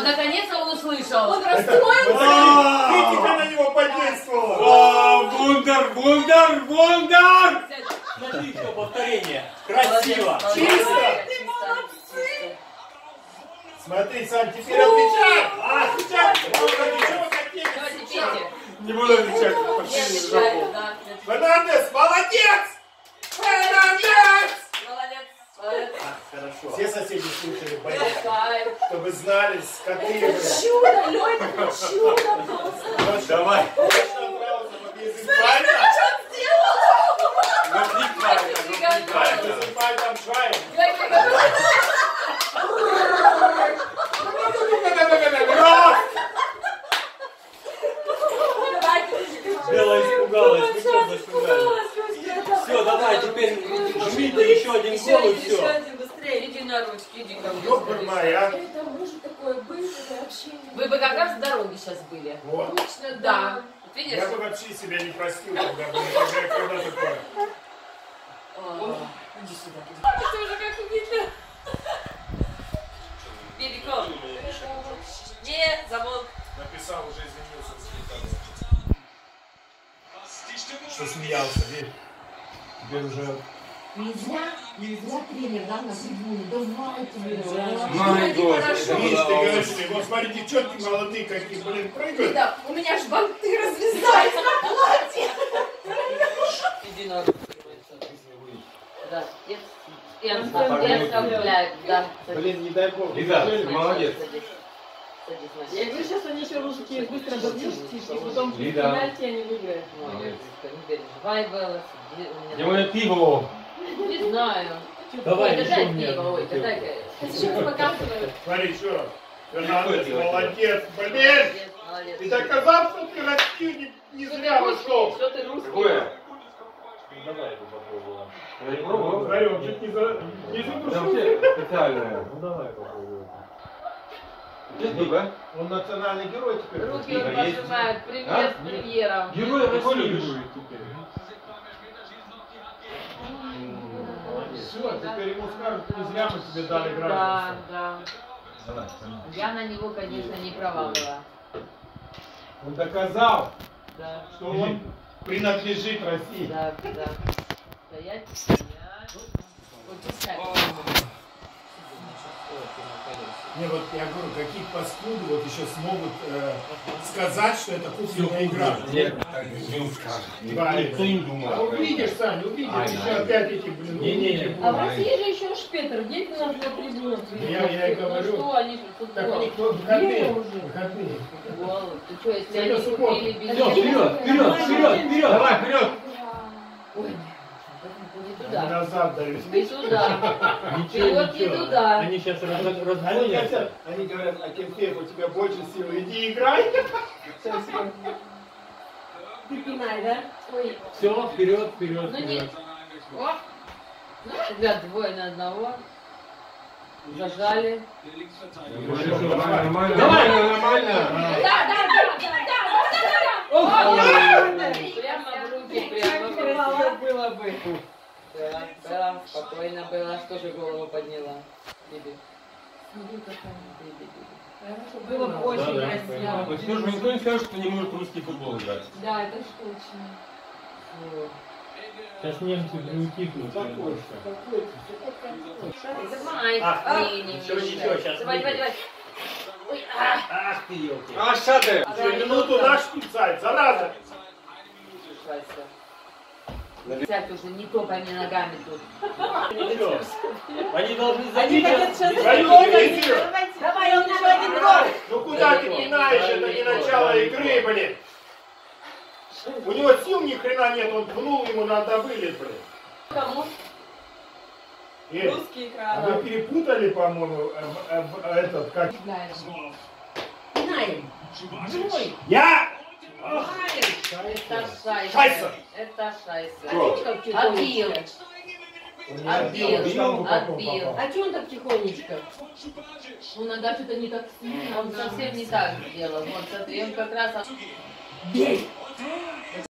Наконец-то он услышал. Он расстроился. Критика на него подействовала. О, вундер, вундер, вундер! Смотри, еще повторение. Красиво. Чисто. Смотри, Сань, теперь отвечай. А, отвечай. Пейте. Не буду отвечать. Фернандес, молодец! Фернандес! Молодец. Молодец. Хорошо. Все соседи слушали Кайф. чтобы знали, скоты вы. Чудо, Лёня, чудо просто. Давай. Белла испугалась. Вы что зашугали? Все, давай, теперь жмите еще один гол и все. На ручки, иди ко мне. Ёбарь моя. Это может такое быть, это вообще не- Вы бы как раз в дороге сейчас были. Вот. Точно, Да. Видишь? Я бы вообще себя не простил, когда бы когда, когда такое. Иди сюда. иди. Это уже как видно. Бибиком. Не, замолк. Написал, уже извинился. Что смеялся, видишь? Теперь уже... Нельзя, нельзя тренер, да, на трибуне. Давайте, блин. Май год. Видишь, ты говоришь вот смотри, девчонки молодые какие, блин, прыгают. Да, у меня ж банты развязались на платье. Иди на. Да. И и оставляют, да. Блин, не дай бог. Лиза, ты молодец. Я говорю, сейчас они еще русские быстро допустят, и потом Лида. пенальти они выиграют. Молодец. Не переживай, Белла. Где мое пиво? Не знаю. Давай, Ой, еще дай мне пиво, ой, дай. Смотри, еще раз. Фернандес, молодец, блин! Ты доказал, что ты Россию не, не Что зря вошел. Что ты русский? Какое? Давай это попробуем. Я не пробовал. Смотри, он чуть не, за... не задушил. вообще специальное. Ну давай попробуем. Ну-ка. Он национальный герой теперь. Руки он Есть. пожимает. Привет А? с премьером. Героя какой любишь? Все, теперь ему скажут, не зря мы тебе дали Да, гражданство. да. Я на него, конечно, не права была. Он доказал, Да, что он принадлежит России. да, да. Стоять, стоять. Вот пускай. Не, вот я говорю, какие паскуды вот еще смогут э, сказать, что это кухонная игра. Не. Никто не А думал. увидишь, Сань, увидишь, еще опять эти, блин, Не-не-не. А в России же еще Шпетер, дети нас на трибунах. Я- я и Ну говорю. что, они же тут Так, выходные? Выходные. Ты что, если они купили Все, билет? вперед, вперед, вперед, вперед. Давай, вперед! Ой, не туда. назад дают. Не туда. Ничего, Вперед не ничего. туда. Они сейчас раз- Они разгонят. хотят, они говорят, а Кемфеев, у тебя больше силы, иди играй. Ты пинай, да? Ой, Все, вперед, вперед, Ну не... вперед. О! Ну, ребят, двое на одного. Зажали. Нормально, нормально. Давай. Нормально, нормально. Да, да, да, да, да, Прямо в руки, прямо в руки. Было бы. Да, да, спокойно было. Что же голову подняла? Биби. Смотри, какая. Биби, биби. Было бы очень Да, да, красиво. Вот все же никто не скажет, что не может русский футбол играть. Да, это ж точно. Сейчас немцы не утихнут. Какой немножко. Давай. А, Не, не, ничего, ничего, не. щас Давай, давай, давай. Ой. Ах ты, елки. А, шаде! Что, минуту наш спецать, зараза. Шайса. Сядь уже, не топай мне ногами тут. Ничего. Они должны Они забить. хотят сейчас. Давай, он еще один гол. Ну куда ты пинаешь, это не начало игры, блин. У него сил ни хрена нет, он пнул, ему надо вылет, блин. Кому? Э, Русский а экран. вы перепутали, по-моему, э, э, э, этот, как... Пинаем. Живой. Я! Это шайса. Шайса. Это шайса. Отбил. тихонечко. Отбил. Отбил. А че он так тихонечко? Ну, иногда что-то не так Он совсем не так сделал. Вот, смотри, он как раз... Бей!